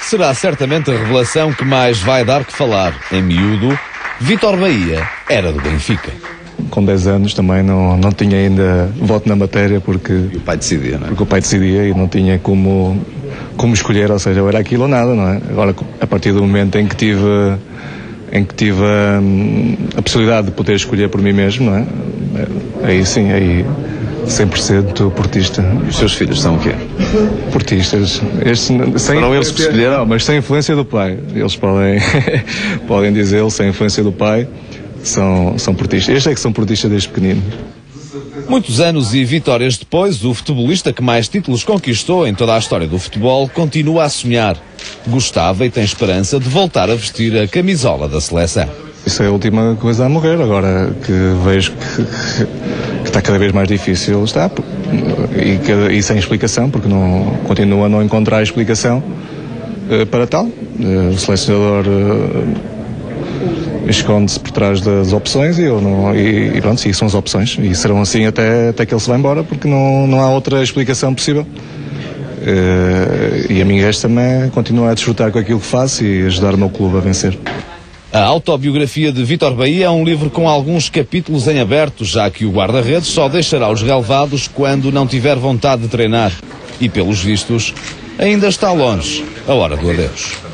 Será certamente a revelação que mais vai dar que falar. Em miúdo, Vitor Bahia era do Benfica. Com 10 anos também não, não tinha ainda voto na matéria porque, O pai decidia, não é? porque o pai decidia e não tinha como, como escolher, ou seja, ou era aquilo ou nada, não é? Agora, a partir do momento em que tive, em que tive hum, a possibilidade de poder escolher por mim mesmo, não é? Aí sim, aí 100% portista. Os seus filhos são o quê? Portistas. Estes, sem Foram eles que escolheram? Não, mas sem influência do pai. Eles podem, podem dizê-lo, sem influência do pai, são, são portistas. Estes é que são portistas desde pequenino. Muitos anos e vitórias depois, o futebolista que mais títulos conquistou em toda a história do futebol continua a sonhar. Gostava e tem esperança de voltar a vestir a camisola da seleção. Isso é a última coisa a morrer. Agora que vejo que está cada vez mais difícil, está. E, e sem explicação, porque não, continua a não encontrar explicação eh, para tal. Eh, o selecionador eh, esconde-se por trás das opções e, eu não, e, e pronto, e são as opções. E serão assim até, até que ele se vá embora, porque não, não há outra explicação possível. Eh, e a minha resta-me é continuar a desfrutar com aquilo que faço e ajudar o meu clube a vencer. A autobiografia de Vítor Bahia é um livro com alguns capítulos em aberto, já que o guarda-redes só deixará os relevados quando não tiver vontade de treinar. E, pelos vistos, ainda está longe a hora do adeus.